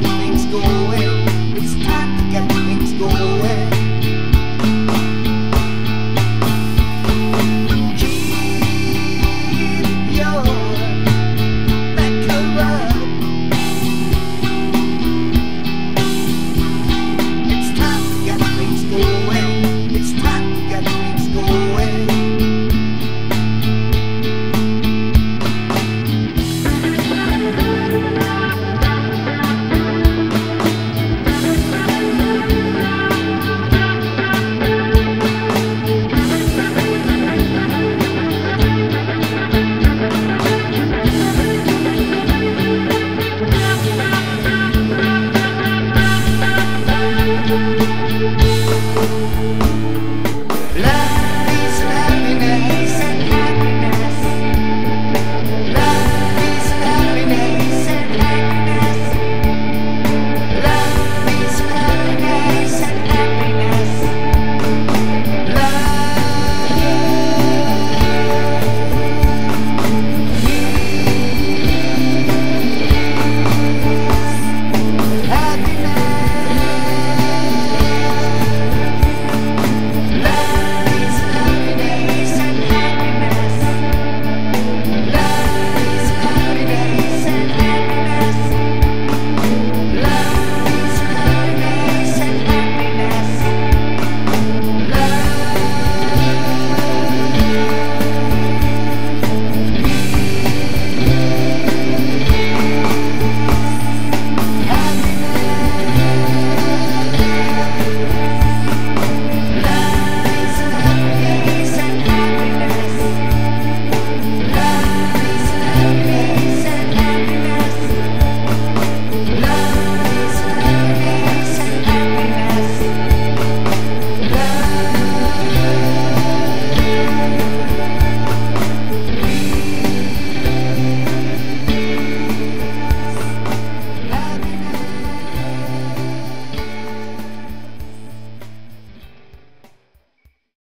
got things going